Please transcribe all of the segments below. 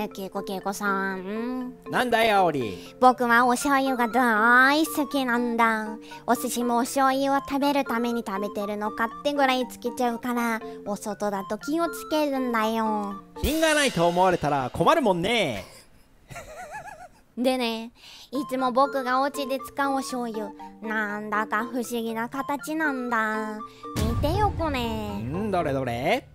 ねケイコケイコさん。なんだいあおり。僕はお醤油が大好きなんだ。お寿司もお醤油を食べるために食べてるのかってぐらいつけちゃうからお外だと気をつけるんだよ。品がないと思われたら困るもんね。でねいつも僕がお家で使うお醤油なんだか不思議な形なんだ。見てよこれ。んどれどれ？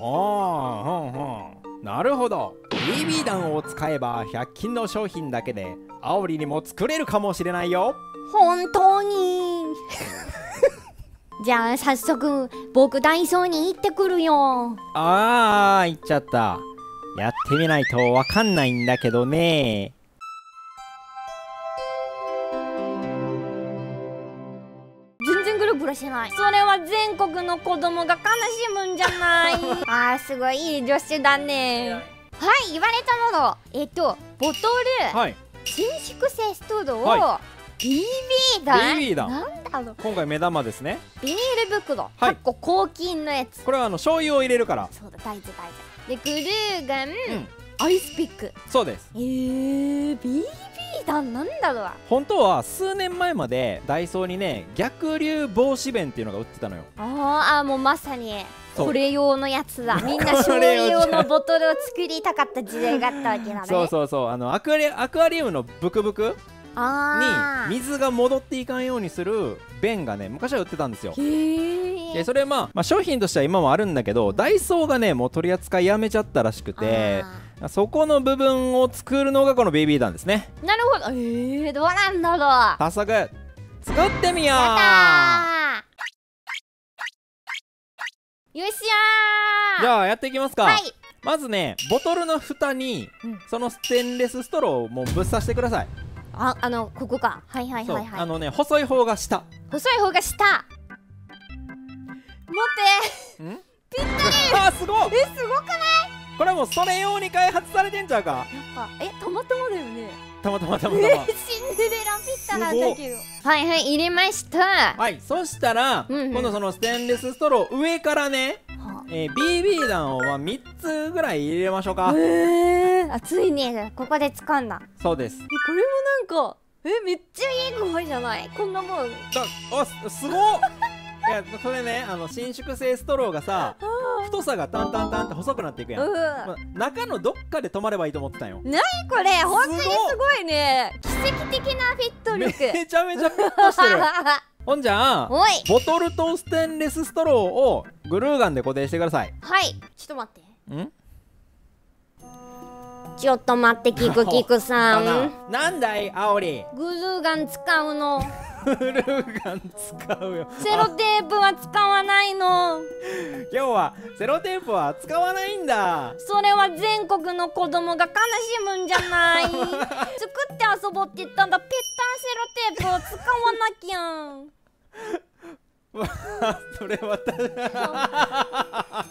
ああほんほん。なるほど BB 弾を使えば100均の商品だけであおりにも作れるかもしれないよ。本当に。じゃあ早速僕ダイソーに行ってくるよ。ああ言っちゃった。やってみないとわかんないんだけどね。してない。それは全国の子供が悲しむんじゃない。あーすごいいい女子だねはい言われたもの。えっとボトルはい。伸縮性ストローを、は BB 弾。BB 弾。なんだろう。今回目玉ですね。ビニール袋、はい。かっこ抗菌のやつ。これはあの醤油を入れるから。そうだ大事大事。でグルーガン、んアイスピック。そうです。えー、BB 弾なんだろう本当は数年前までダイソーにね逆流防止弁っていうのが売ってたのよ。あーあーもうまさに。これ用のやつだ。みんな醤油用のボトルを作りたかった時代があったわけだね。そうそうそう。あのアクアリアクアリウムのブクブクあに水が戻っていかんようにする弁がね昔は売ってたんですよ。ーへえでそれまあ、まあ、商品としては今もあるんだけどダイソーがねもう取り扱いやめちゃったらしくてそこの部分を作るのがこの BB 弾ですね。なるほど。えー、どうなんだろう。や早速作ってみよう。よっしゃー。じゃあやっていきますか、はい。まずねボトルの蓋にうん。そのステンレスストローをもうぶっ刺してください、ああのここか。はいはいはいはい。あのね細い方が下。細い方が下。持ん？ぴったり。あすごい。ってえすごくない？これはもうそれ用に開発されてんちゃうか？やっぱえたまたまだよね。たまたまたまたえまシンデレラピッタなんだけど。はいはい入れました。はいそしたら、うんうん。今度そのステンレスストロー上からね、はえー BB 弾をまあ3つぐらい入れましょうか、えー、あついにここで掴んだ。そうです。えこれもなんかえめっちゃいい具合じゃない？こんなもん。だあすすごっ！いやそれねあの伸縮性ストローがさ太さがタンタンタンって細くなっていくやん、うん。まあ中のどっかで止まればいいと思ってたんよ。何これ？本当にすごいね。奇跡的なフィットめ力ちゃめちゃフィットしてる。ほんじゃあおい。ボトルとステンレスストローをグルーガンで固定してください。はい。ちょっと待って。ん？ちょっと待ってキクキクさん。なんだいあおり。グルーガン使うのグルーガン使うよ。セロテープは使わないの。今日はセロテープは使わないんだ。それは全国の子供が悲しむんじゃない。作って遊ぼうって言ったんだ。ペッタンセロテープを使わなきゃ。それはた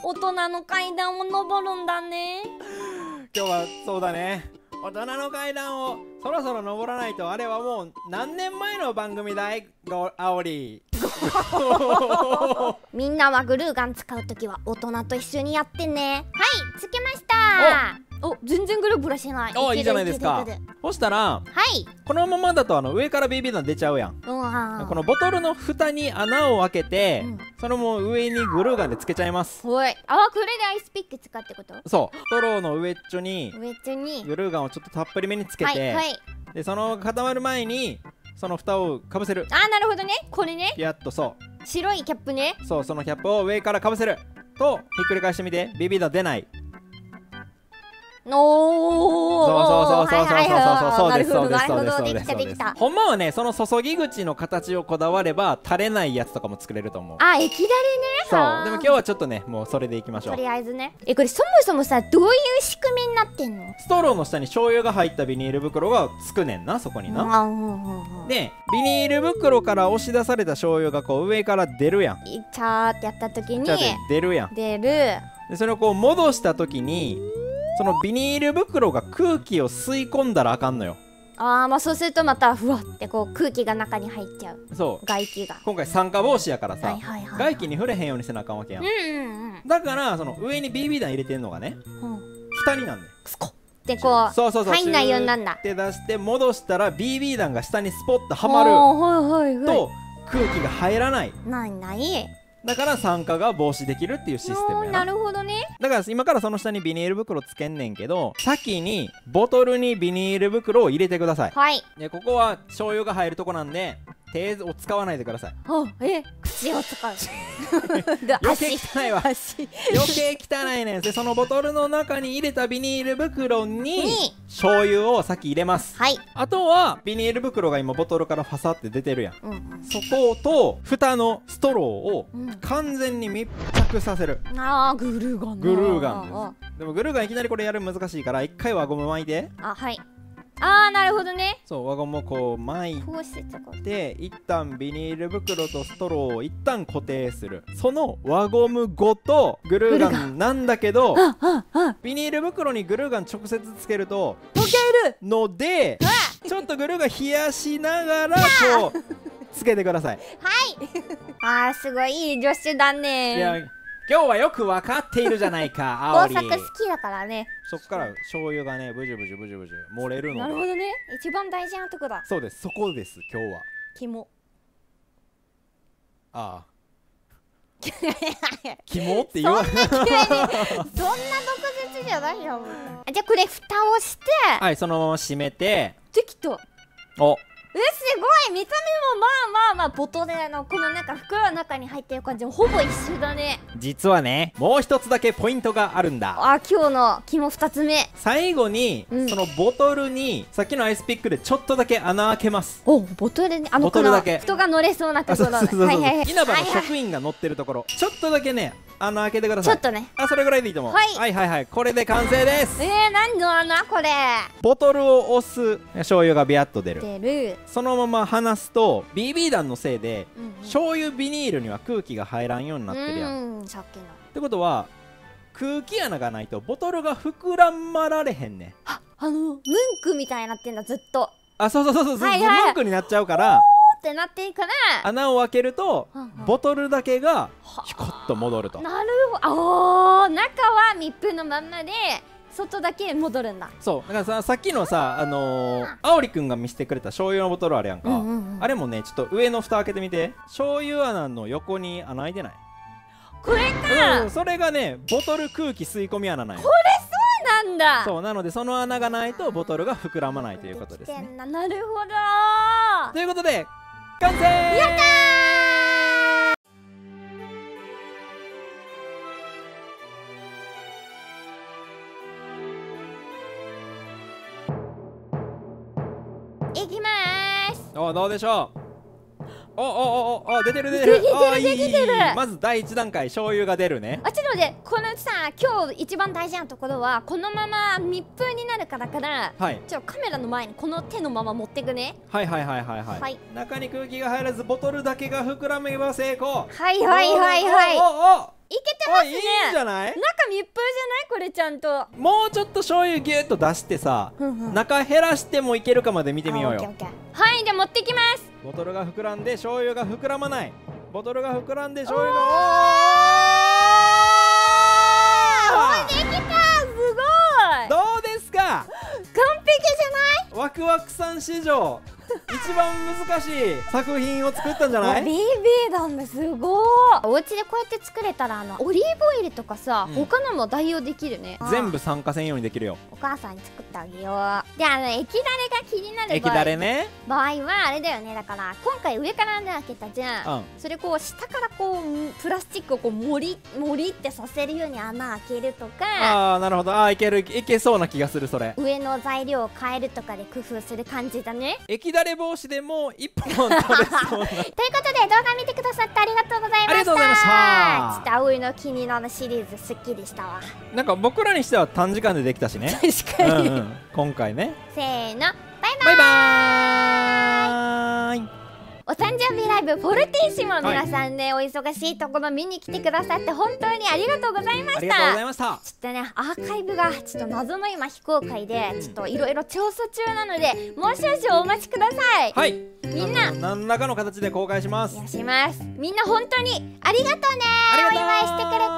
大人の階段を登るんだね。今日はそうだね。大人の階段をそろそろ登らないとあれはもう何年前の番組だい？ごあおり。みんなはグルーガン使うときは大人と一緒にやってね。はいつけました。お全然グルーブラしてない。おいいじゃないですか。そしたらはい。このままだとあの上から BB 弾出ちゃうやん。このボトルの蓋に穴を開けて、うん。そのもう上にグルーガンでつけちゃいます。ほい。あこれでアイスピック使ってこと？そう。ストローの上っちょに上中に。グルーガンをちょっとたっぷりめにつけて、はいはい。でその固まる前にその蓋をかぶせる。あーなるほどね。これね。ピヤッとそ白いキャップね。うそうそのキャップを上からかぶせる。とひっくり返してみて。ビビ弾出ないおー。そうそうそうそうそうそうそうそうそうそうですそうできたできたほんまはねその注ぎ口の形をこだわれば垂れないやつとかも作れると思うあ液だれねそうでも今日はちょっとねもうそれでいきましょうとりあえずねえこれそもそもさどういう仕組みになってんのストローの下に醤油が入ったビニール袋がつくねんなそこにな、でビニール袋から押し出された醤油がこう上から出るやんいチャーってやった時に出るやん出るでそれをこう戻した時にそのビニール袋が空気を吸い込んだらあかんのよ。あーまあそうするとまたふわってこう空気が中に入っちゃう。そう。外気が。今回酸化防止やからさ、はいはいはい外気に触れへんようにせなあかんわけやん、うんうんだからその上に BB 弾入れてんのがねうん。うん蓋になんねんすこてこうそうそうそう。入んないようになんだ。シューって出して戻したら BB 弾が下にスポッとはまる。はいはいはい。と空気が入らない。ないないだから酸化が防止できるっていうシステムやな。なるほどね。だから今からその下にビニール袋つけんねんけど先にボトルにビニール袋を入れてください。はい。でここは醤油が入るとこなんで手を使わないでください。あえ口を使う。で余計汚いわ。足。余計汚いねん。でそのボトルの中に入れたビニール袋にに。醤油を先入れます。はい。あとはビニール袋が今ボトルからファサって出てるやん。うんうん。そこと蓋のストローをうん。完全に密着させる。あーグルーガンだグルーガンです。でもグルーガンいきなりこれやるの難しいから一回輪ゴム巻いて。あはいあーなるほどね。そう輪ゴムをこう巻いて一旦ビニール袋とストローを一旦固定する。その輪ゴムごとグルーガンなんだけどあああ。ビニール袋にグルーガン直接つけると溶ける。のでちょっとグルーガン冷やしながらこうつけてください。あーすごいいい女子だね今日はよく分かっているじゃないか 工青り作好きだからね。そっから醤油がねブジュブジュブジュブジュ漏れるのでなるほどね。一番大事なとこだ。そうです。そこです今日は。肝。ああ。肝って言わそんな急にそんな毒舌じゃないよあじゃあこれ蓋をして。はいそのまま閉めて。できたお。えすごい。見た目もまあまあまあボトルのこのなんか袋の中に入ってる感じもほぼ一緒だね。実はねもう一つだけポイントがあるんだ。あ今日の肝二つ目。最後に、うん。そのボトルにさっきのアイスピックでちょっとだけ穴開けます。おボトルにあのボトルだけ。人が乗れそうなとあころはいはいはい。稲葉の職員が乗ってるところ、ちょっとだけね穴開けてください。ちょっとね。あそれぐらいでいいと思う、はい。はいはいはい。これで完成です。えー、何の？穴これ。ボトルを押す醤油がビヤッと出る。出る。そのまま離すと BB 弾のせいでうんうん。醤油ビニールには空気が入らんようになってるやん。っうんさっきの。てことは空気穴がないとボトルが膨らまられへんねん。あのムンクみたいになってんだずっと。あそうそうそうそう。そう、はいはい。ムンクになっちゃうからってなってるから穴を開けるとボトルだけがはヒコッと戻ると。なるほど。中は密封のまんまで外だけ戻るんだ。そう。だからささっきのさあのー、あおりくんが見せてくれた醤油のボトルあるやんか、うんうんうん。あれもねちょっと上の蓋開けてみて。醤油穴の横に穴開いてない。これか、うんそれがねボトル空気吸い込み穴なんよ。なんだ。そうなのでその穴がないとボトルが膨らまないということですね。なるほど。ということで完成！やったー！いきまーす。おどうでしょう？おおおおお出てる出てる。できてるまず第一段階醤油が出るね。あちょっと待ってこのさ今日一番大事なところはこのまま密封になるからからはい。ちょカメラの前にこの手のまま持ってくね。はいはいはいはいはい、はい。中に空気が入らずボトルだけが膨らめば成功はいはいはいはい。おおおおいけてますね。おいいんじゃない？中密封じゃない？これちゃんと。もうちょっと醤油ギュッと出してさうん。中減らしてもいけるかまで見てみようよ。あオッケーオッケーはいじゃあ持ってきます。ボトルが膨らんで醤油が膨らまない。ボトルが膨らんで醤油がおー！できた！すごい！どうですか？完璧じゃない？ワクワクさん史上一番難しい作品を作ったんじゃない？BB 弾ですごい。お家でこうやって作れたらあのオリーブオイルとかさ、うん。他のも代用できるね。全部酸化せんようにできるよ。お母さんに作ってあげよう。であの液だれが気になる液場合。だれね。場合はあれだよね。だから今回上から穴開けたじゃん、うん。それこう下からこうプラスチックをこう盛り盛りってさせるように穴開けるとか。ああなるほど。ああいけるいけそうな気がするそれ。上の材料を変えるとかで工夫する感じだね。液だれ防止でもう一本取れそうなということで動画見てくださってありがとうございました。ありがとうございました。ちょっと葵の気になるシリーズすっきりしたわ。なんか僕らにしては短時間でできたしね。確うん、うん、今回ね。せーの。バイバイ。バイバーイお誕生日ライブフォルティッシモ皆さんね、お忙しいところ見に来てくださって本当にありがとうございました。ありがとうございました。ちょっとねアーカイブがちょっと謎の今非公開でちょっといろいろ調査中なのでもう少々お待ちください。はい。みんな。何らかの形で公開します。します。みんな本当にありがとうね。お祝いしてくれて